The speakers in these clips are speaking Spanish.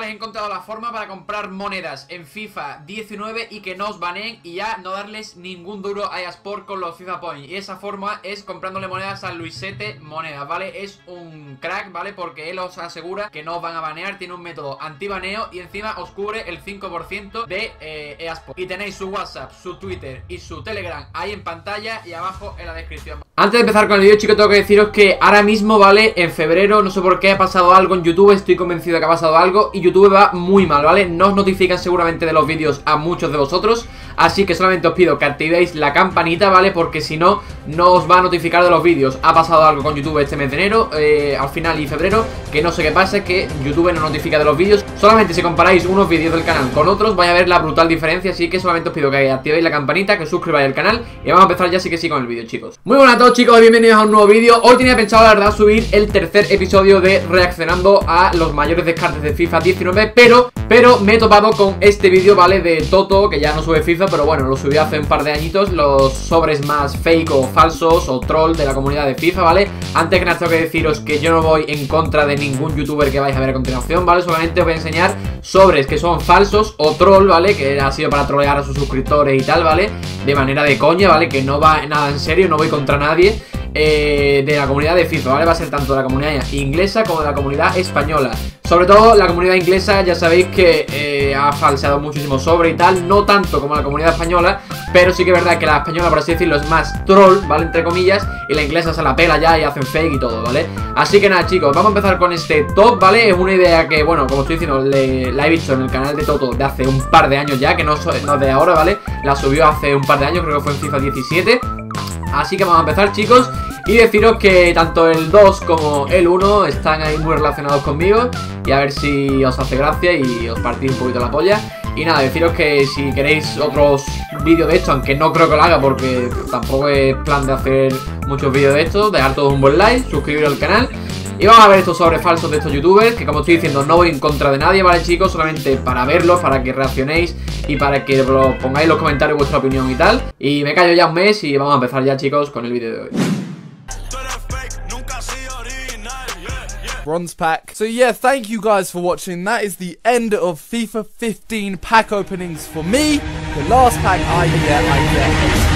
chavales, he encontrado la forma para comprar monedas en FIFA 19 y que no os baneen y ya no darles ningún duro a Sport con los FIFA Points. Y esa forma es comprándole monedas a Luisete Monedas, ¿vale? Es un crack, ¿vale? Porque él os asegura que no os van a banear, tiene un método anti-baneo y encima os cubre el 5% de eh, eSport. Y tenéis su WhatsApp, su Twitter y su Telegram ahí en pantalla y abajo en la descripción. Antes de empezar con el vídeo, chicos, tengo que deciros que ahora mismo, ¿vale? En febrero, no sé por qué ha pasado algo en YouTube, estoy convencido que ha pasado algo y YouTube va muy mal, ¿vale? No os notifican seguramente de los vídeos a muchos de vosotros, así que solamente os pido que activéis la campanita, ¿vale? Porque si no, no os va a notificar de los vídeos. Ha pasado algo con YouTube este mes de enero, eh, al final y febrero, que no sé qué pasa, que YouTube no notifica de los vídeos. Solamente si comparáis unos vídeos del canal con otros, vais a ver la brutal diferencia, así que solamente os pido que activéis la campanita, que suscribáis al canal y vamos a empezar ya sí que sí con el vídeo, chicos. Muy buenas a todos chicos, bienvenidos a un nuevo vídeo Hoy tenía pensado la verdad subir el tercer episodio de reaccionando a los mayores descartes de FIFA 19 Pero, pero me he topado con este vídeo, ¿vale? De Toto, que ya no sube FIFA, pero bueno, lo subí hace un par de añitos Los sobres más fake o falsos o troll de la comunidad de FIFA, ¿vale? Antes que nada tengo que deciros que yo no voy en contra de ningún youtuber que vais a ver a continuación, ¿vale? Solamente os voy a enseñar sobres que son falsos o troll, ¿vale? Que ha sido para trolear a sus suscriptores y tal, ¿vale? De manera de coña, ¿vale? Que no va nada en serio, no voy contra nadie eh, de la comunidad de FIFA, ¿vale? Va a ser tanto la comunidad inglesa como de la comunidad española. Sobre todo la comunidad inglesa, ya sabéis que eh, ha falseado muchísimo sobre y tal, no tanto como la comunidad española, pero sí que es verdad que la española, por así decirlo, es más troll, ¿vale? Entre comillas, y la inglesa se la pela ya y hacen fake y todo, ¿vale? Así que nada, chicos, vamos a empezar con este top, ¿vale? Es una idea que, bueno, como estoy diciendo, la he visto en el canal de Toto de hace un par de años ya, que no, no es de ahora, ¿vale? La subió hace un par de años, creo que fue en FIFA 17 Así que vamos a empezar chicos Y deciros que tanto el 2 como el 1 están ahí muy relacionados conmigo Y a ver si os hace gracia y os partís un poquito la polla. Y nada, deciros que si queréis otros vídeos de esto, aunque no creo que lo haga porque tampoco es plan de hacer muchos vídeos de esto, dejar todos un buen like, suscribiros al canal y vamos a ver estos sobres falsos de estos youtubers Que como estoy diciendo no voy en contra de nadie, ¿vale chicos? Solamente para verlos, para que reaccionéis Y para que pongáis en los comentarios vuestra opinión y tal Y me callo ya un mes y vamos a empezar ya chicos con el vídeo de hoy bronze pack. So yeah, thank you guys for watching. That is the end of FIFA 15 pack openings for me. The last pack I get, I get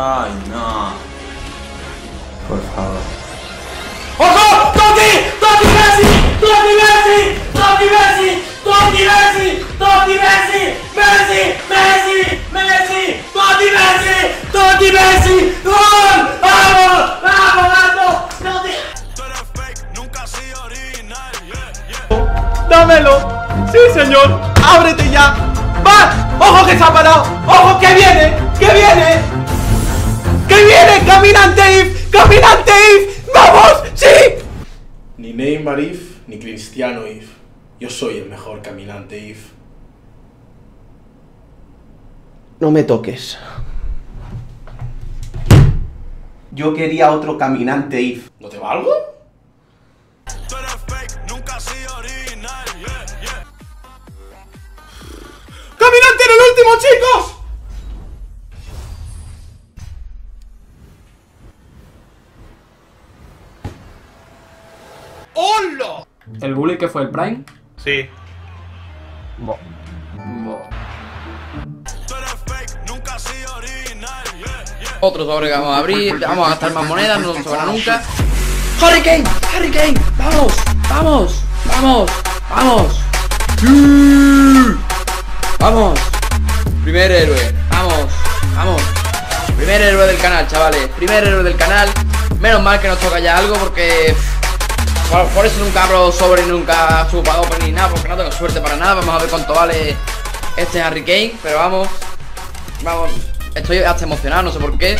Ay, no. Por favor. ¡Ojo! ¡Totti! ¡Totti Messi! ¡Totti Messi! ¡Totti Messi! ¡Totti Messi! ¡Totti Messi! ¡Messi! ¡Messi! ¡Messi! ¡Totti Messi! ¡Totti Messi! ¡Gol! ¡Vamos! ¡Vamos, vamos! ¡Totti! ¡Dámelo! ¡Sí, señor! ¡Ábrete ya! ¡Va! ¡Ojo que se ha parado! ¡Ojo que viene! ¡Que viene! ¡Que viene! ¡Caminante If! ¡Caminante If! ¡Vamos! ¡Sí! Ni Neymar If, ni Cristiano If. Yo soy el mejor caminante If. No me toques. Yo quería otro caminante If. ¿No te valgo? ¡Caminante en el último, chicos! ¿El bully que fue el Prime? Sí. Sí. Otro sobre que vamos a abrir. Vamos a gastar más monedas, no nos sobra nunca. ¡Hurricane! ¡Hurricane! ¡Vamos! ¡Vamos! ¡Vamos! ¡Vamos! ¡Vamos! Primer héroe. ¡Vamos! ¡Vamos! Primer héroe del canal, chavales. Primer héroe del canal. Menos mal que nos toca ya algo porque... Por, eso nunca abro sobre, nunca subo open ni nada, porque no tengo suerte para nada. Vamos a ver cuánto vale este Harry Kane, pero vamos. Vamos. Estoy hasta emocionado, no sé por qué.